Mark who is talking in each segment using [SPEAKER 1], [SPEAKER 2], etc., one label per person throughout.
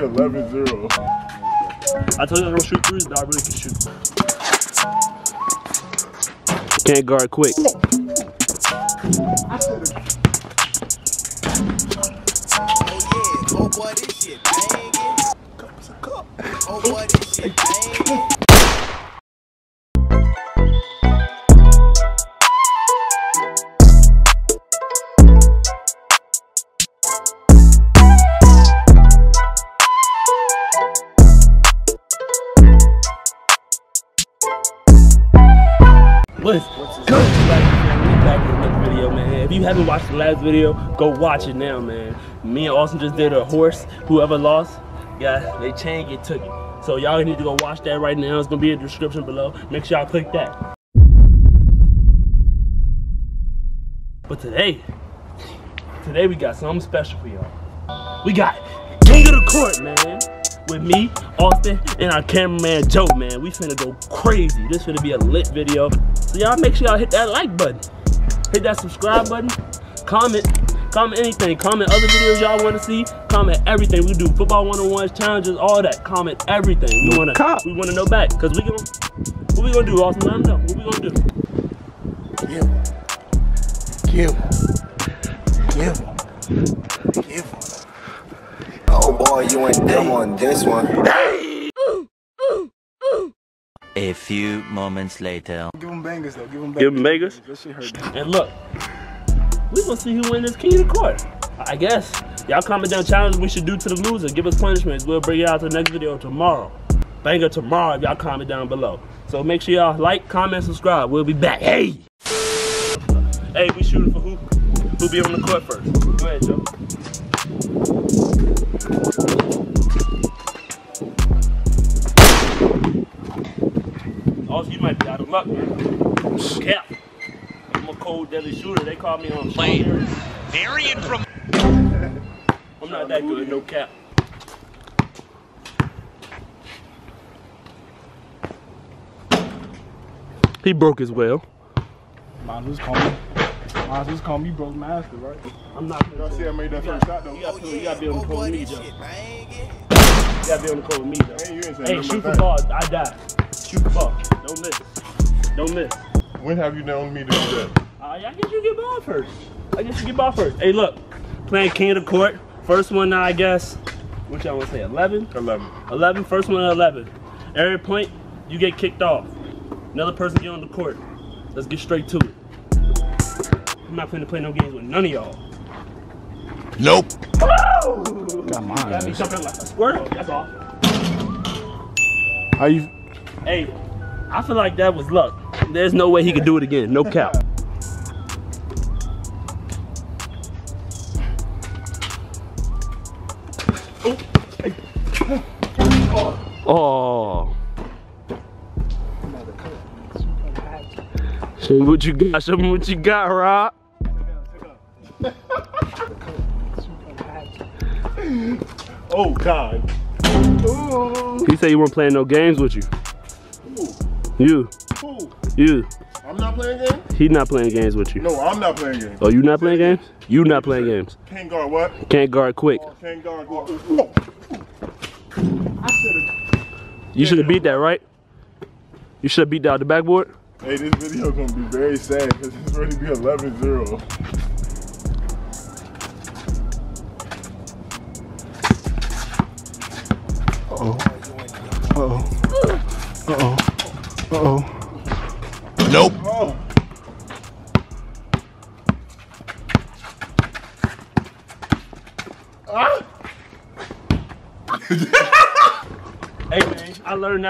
[SPEAKER 1] be 11-0.
[SPEAKER 2] I told you I was gonna shoot threes, but I really can shoot. Can't guard quick.
[SPEAKER 3] Oh boy, this shit banging. Oh boy, this shit banging.
[SPEAKER 2] What's good? Back with another video, man. If you haven't watched the last video, go watch it now, man. Me and Austin just did a horse. Whoever lost, yeah, they chain get took it. So y'all need to go watch that right now. It's gonna be in the description below. Make sure y'all click that. But today, today we got something special for y'all. We got King of the Court, man. With me, Austin, and our cameraman Joe, man. We finna go crazy. This finna be a lit video. So y'all make sure y'all hit that like button. Hit that subscribe button. Comment. Comment anything. Comment other videos y'all wanna see. Comment everything. We do football one-on-ones, challenges, all that. Comment everything. We wanna
[SPEAKER 4] Cop.
[SPEAKER 2] we wanna know back. Cause we gonna what we gonna do, Austin? Let them know. What we gonna do?
[SPEAKER 3] Give him. Give him. Give him. Oh boy, you ain't dumb on this one.
[SPEAKER 5] A few moments later.
[SPEAKER 4] Give them bangers though. Give them bangers.
[SPEAKER 2] Give them Vegas.
[SPEAKER 4] That shit hurt.
[SPEAKER 2] And look, we gonna see who win this King of the Court. I guess. Y'all comment down challenges we should do to the loser. Give us punishments. We'll bring it out to the next video tomorrow. Banger tomorrow if y'all comment down below. So make sure y'all like, comment, subscribe. We'll be back. Hey! Hey, we shooting for who? Who be on the court first? Go ahead, Joe. You might be luck. Cap. I'm a cold, deadly shooter. They call me on
[SPEAKER 6] Played.
[SPEAKER 2] Sean Harris.
[SPEAKER 6] From
[SPEAKER 2] I'm not that good, no cap. He broke his well.
[SPEAKER 4] Might as well just call me. Might as well just call me broke master, right?
[SPEAKER 2] I'm not
[SPEAKER 1] Y'all
[SPEAKER 2] gonna
[SPEAKER 1] see I made that first
[SPEAKER 2] got-
[SPEAKER 1] shot though?
[SPEAKER 2] you got-
[SPEAKER 3] Oh
[SPEAKER 2] you
[SPEAKER 3] yeah.
[SPEAKER 2] gotta be on the
[SPEAKER 3] Oh
[SPEAKER 2] with me,
[SPEAKER 3] this
[SPEAKER 2] Joe.
[SPEAKER 3] shit banging.
[SPEAKER 2] You gotta be on the court with me, though.
[SPEAKER 1] Hey, you ain't saying
[SPEAKER 2] Hey, shoot the ball. I die. Shoot the ball. Don't miss. Don't miss.
[SPEAKER 1] When have you known me to do that?
[SPEAKER 2] Uh, I guess you get ball first. I guess you get ball first. Hey, look. Playing King of the Court. First one I guess. What y'all want to say? 11?
[SPEAKER 1] 11.
[SPEAKER 2] 11, first one 11. Every point, you get kicked off. Another person get on the court. Let's get straight to it. I'm not finna play no games with none of y'all.
[SPEAKER 6] Nope.
[SPEAKER 4] Got mine.
[SPEAKER 2] Got me jumping like a squirrel. That's all.
[SPEAKER 4] How you?
[SPEAKER 2] Hey, I feel like that was luck. There's no way he could do it again. No cap. Oh. Show me what you got. Show me what you got, Rob.
[SPEAKER 1] Oh God.
[SPEAKER 2] He said he wasn't playing no games with you. You,
[SPEAKER 1] Who?
[SPEAKER 2] You.
[SPEAKER 1] I'm not playing games?
[SPEAKER 2] He not playing games with you.
[SPEAKER 1] No, I'm not playing games.
[SPEAKER 2] Oh, you not playing games? You not playing games.
[SPEAKER 1] Can't guard what?
[SPEAKER 2] Can't guard quick.
[SPEAKER 1] Can't guard what? Oh.
[SPEAKER 2] You should have beat that, right? You should have beat that out the backboard.
[SPEAKER 1] Hey, this video gonna be very sad because it's ready to be 11-0.
[SPEAKER 4] Uh oh.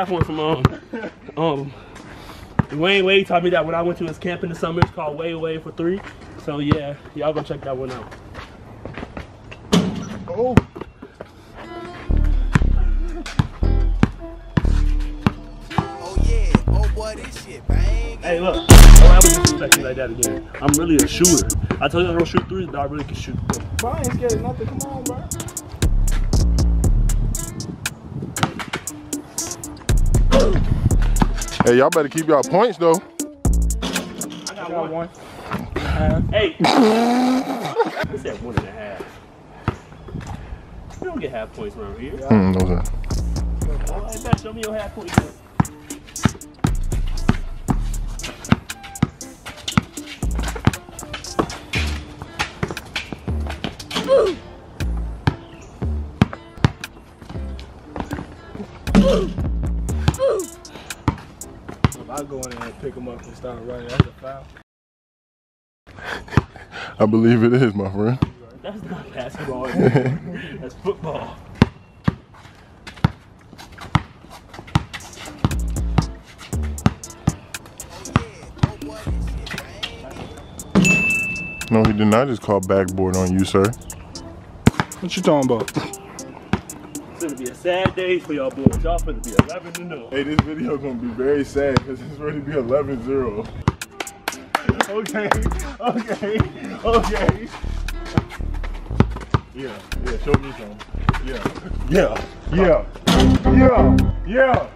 [SPEAKER 2] I one from um um Dwyane Wade taught me that when I went to his camp in the summer. It's called Way Away for three. So yeah, y'all go check that one out.
[SPEAKER 1] Oh.
[SPEAKER 3] Oh yeah. Oh boy, this shit banging.
[SPEAKER 2] Hey look, don't ever disrespect like that again. I'm really a shooter. I told you I don't shoot threes, but I really can shoot.
[SPEAKER 4] Bro, I ain't scared of nothing. Come on, bro.
[SPEAKER 1] Hey, y'all better keep y'all points though.
[SPEAKER 2] I got
[SPEAKER 4] Got
[SPEAKER 2] one.
[SPEAKER 4] one.
[SPEAKER 2] Said one and a half. You don't get half points around here.
[SPEAKER 1] Mm, no, sir.
[SPEAKER 2] All right, back, show me your half points.
[SPEAKER 4] If I go in there and pick him up and start running, that's a foul.
[SPEAKER 1] I believe it is, my friend.
[SPEAKER 2] That's not basketball. That's football.
[SPEAKER 1] No, he did not just call backboard on you, sir.
[SPEAKER 4] What you talking about?
[SPEAKER 2] Sad day for y'all boys. Y'all finna be 11 to 0.
[SPEAKER 1] Hey, this video gonna be very sad because it's ready to be 11-0. Okay, okay, okay. Yeah, yeah, show me some. Yeah, yeah, yeah, yeah,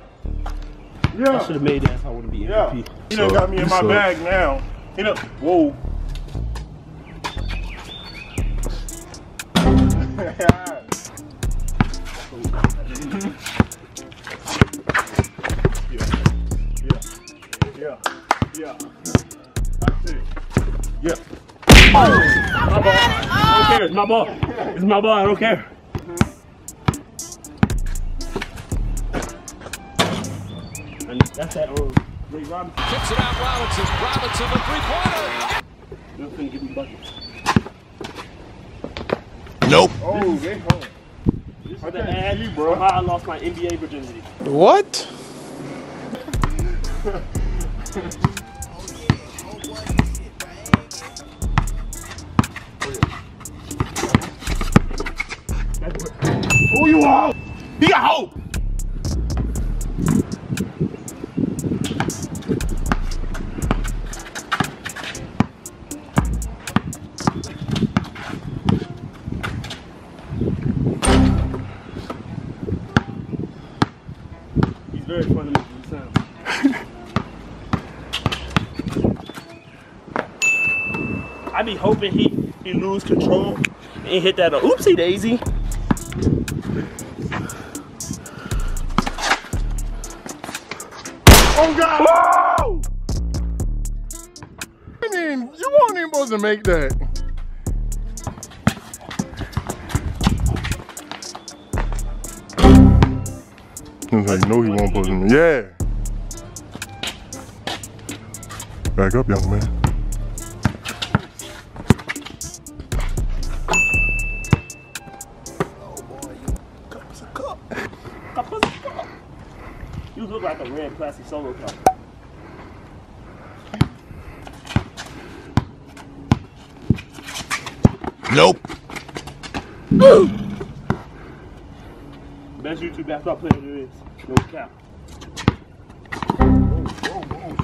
[SPEAKER 1] yeah,
[SPEAKER 2] I should have made that so I wouldn't be
[SPEAKER 1] yeah.
[SPEAKER 2] MVP.
[SPEAKER 1] He done
[SPEAKER 4] So,
[SPEAKER 1] got me in my
[SPEAKER 4] so-
[SPEAKER 1] bag now. He done, whoa. yeah. That's it. Yeah.
[SPEAKER 2] My ball. I don't care. It's my ball. It's my ball. I don't care. And that's that uh, old Ray Robinson.
[SPEAKER 6] Kicks it out Robinson. Robinson the three-pointer.
[SPEAKER 2] You're give me buckets.
[SPEAKER 6] Nope.
[SPEAKER 1] Oh, they home.
[SPEAKER 2] This is
[SPEAKER 1] I
[SPEAKER 2] the ad
[SPEAKER 1] see, bro.
[SPEAKER 2] how I lost my NBA virginity.
[SPEAKER 4] What?
[SPEAKER 1] Who you are?
[SPEAKER 2] Very fundamental sound. I be hoping he he lose control and hit that uh, oopsie daisy.
[SPEAKER 1] Oh God! I mean, you weren't even supposed to make that. Looks like no, he won't supposed to. Yeah. Back up, young man.
[SPEAKER 2] Look like a red plastic solo cup.
[SPEAKER 6] Nope.
[SPEAKER 2] Best YouTube basketball player there is. No cap.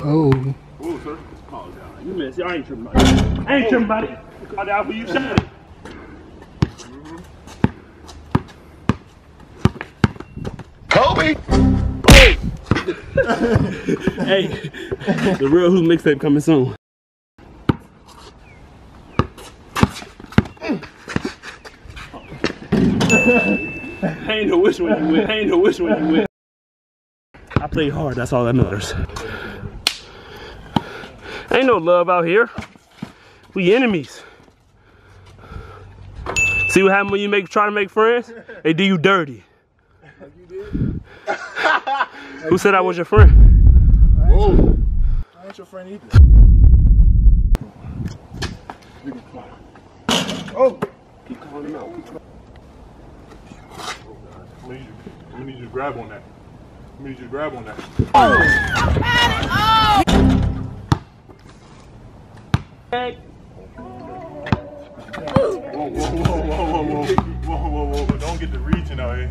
[SPEAKER 4] Oh.
[SPEAKER 2] Oh, sir. Call it. You missed. I ain't tripping about it. I ain't tripping about it. Call it out for you, shot it.
[SPEAKER 6] Kobe.
[SPEAKER 2] Hey, the real Who mixtape coming soon. ain't no wish when you win. Ain't no wish when you win. I play hard. That's all that matters. Ain't no love out here. We enemies. See what happens when you make try to make friends? They do you dirty. Oh, Who said I was your friend?
[SPEAKER 1] Oh.
[SPEAKER 4] I ain't your friend either.
[SPEAKER 1] Oh.
[SPEAKER 2] Keep calling him out.
[SPEAKER 1] I need you. I need you to grab on that. I need you to grab on that.
[SPEAKER 2] Hey.
[SPEAKER 1] Whoa, whoa, whoa, whoa, whoa, whoa, whoa, whoa, whoa, whoa. Don't get the reaching out here.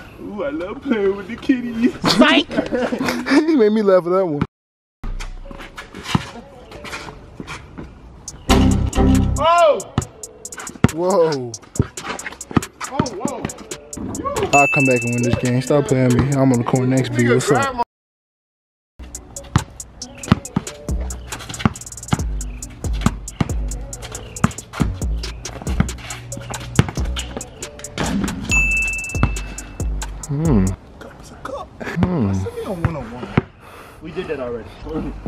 [SPEAKER 2] Ooh, I love playing with the kitties. Psych!
[SPEAKER 1] he made me laugh at that one. Oh!
[SPEAKER 4] Whoa.
[SPEAKER 1] Oh, whoa.
[SPEAKER 4] I'll come back and win this game. Stop playing me. I'm on the corner next B. What's up?
[SPEAKER 2] Did that already.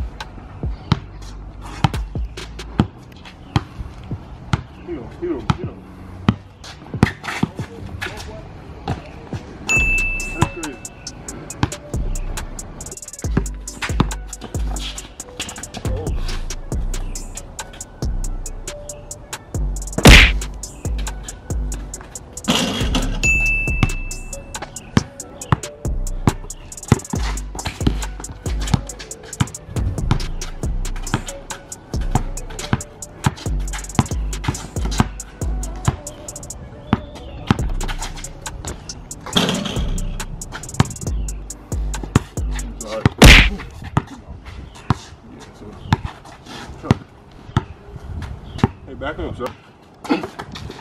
[SPEAKER 1] Hey, back up, sir.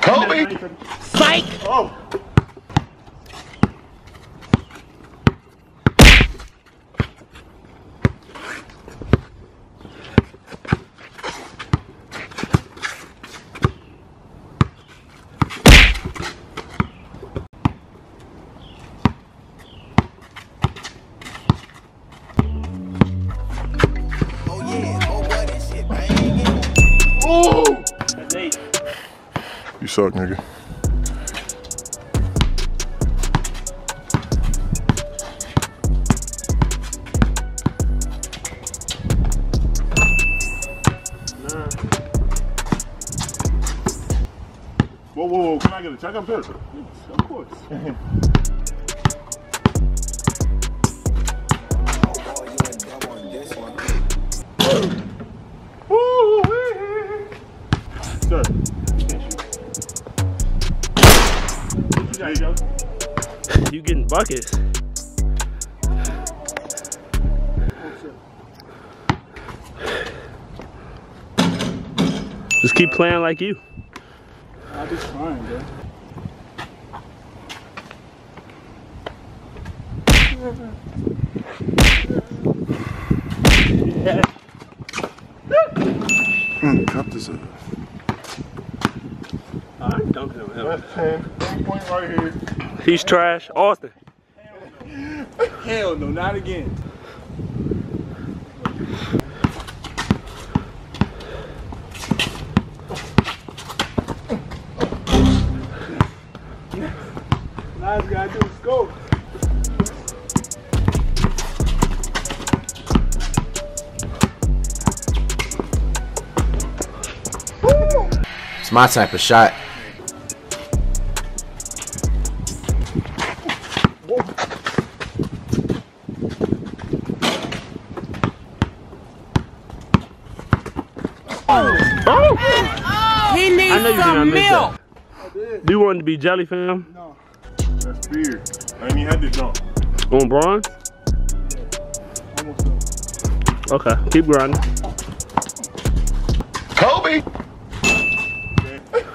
[SPEAKER 6] Kobe!
[SPEAKER 2] Psych!
[SPEAKER 1] Oh! Suck, nigga. Whoa, whoa, whoa, can I get a check? I'm pissed.
[SPEAKER 2] Of course.
[SPEAKER 3] Oh You
[SPEAKER 2] Joe. You getting buckets. Just keep playing like you.
[SPEAKER 4] I'm just trying, bro.
[SPEAKER 1] mm, cup this up.
[SPEAKER 2] Alright, don't him.
[SPEAKER 1] That's 10. One point right here.
[SPEAKER 2] He's trash. Austin.
[SPEAKER 4] Hell no, not again. Last guy do is go.
[SPEAKER 7] It's my type of shot.
[SPEAKER 2] I know you did not miss that. Do you want it to be jelly fam No.
[SPEAKER 1] That's beer. I ain't even had to jump.
[SPEAKER 2] on bronze? Okay, keep grinding.
[SPEAKER 6] Kobe!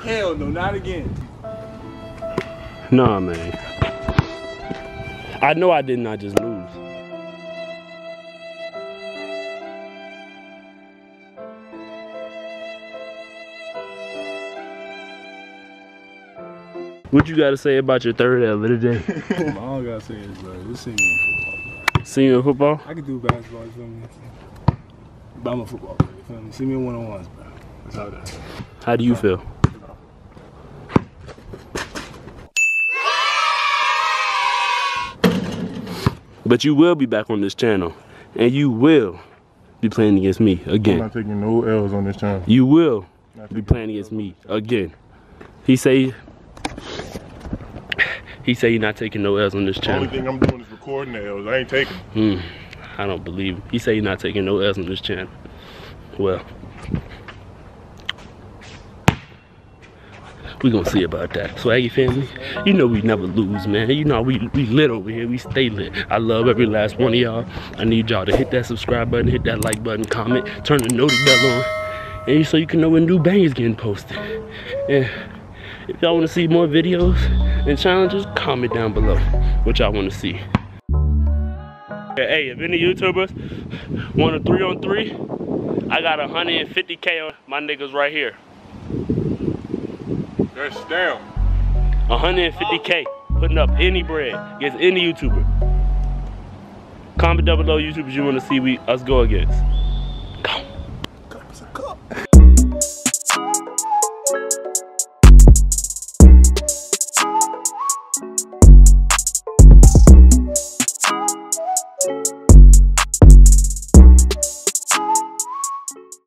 [SPEAKER 4] Hell no, not again.
[SPEAKER 2] Nah, man. I know I did not just lose. What you got to say about your third L of the day?
[SPEAKER 4] All I gotta say is, bro, this ain't football.
[SPEAKER 2] Senior football?
[SPEAKER 4] I can do basketball, you feel me? But I'm a football player, you feel me? See me in one-on-ones, bro. That's how that is.
[SPEAKER 2] How do you feel? But you will be back on this channel, and you will be playing against me again.
[SPEAKER 1] I'm not taking no L's on this channel.
[SPEAKER 2] You will be playing against me again. He say he say he not taking no L's on this channel.
[SPEAKER 1] The only thing I'm doing is recording the L's. I ain't taking.
[SPEAKER 2] Hmm. I don't believe him. He say he not taking no L's on this channel. Well, we gonna see about that. Swaggy family, you know we never lose, man. You know we we lit over here. We stay lit. I love every last one of y'all. I need y'all to hit that subscribe button, hit that like button, comment, turn the noti bell on, and so you can know when new bangers getting posted. And if y'all want to see more videos and challenges, comment down below what y'all want to see. Hey, if any YouTubers want a three on three, I got 150K on my niggas right here.
[SPEAKER 1] That's damn.
[SPEAKER 2] 150K putting up any bread against any YouTuber. Comment down below YouTubers you want to see we us go against.